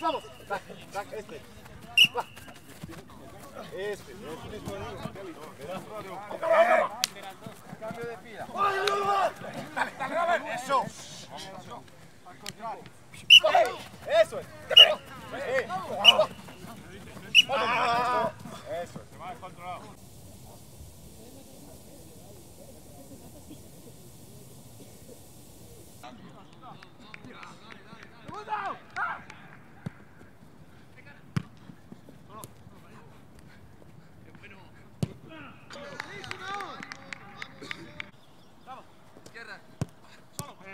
Vamos, back, back, este. Va. Este, no tienes por Cambio de fila. Eso. Al contrario. Eso es.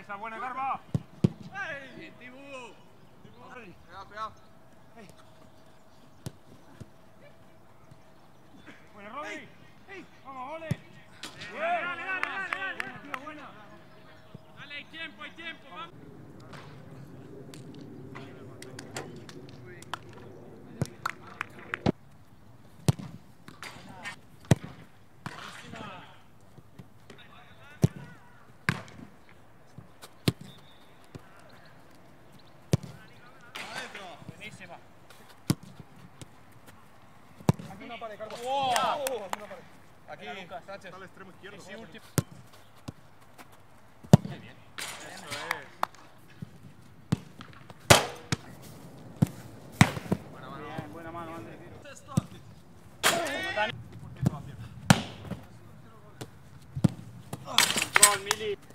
Esa buena garba. Buena Rodri. Vamos, ole. Dale, dale, dale, dale. Buena, tío, buena. Dale, hay tiempo, hay tiempo, vamos. Buenísima. Aquí una pared, Carlos. Wow. Aquí una pared. Aquí, Sánchez. Está al extremo izquierdo. Último. Bien, dans.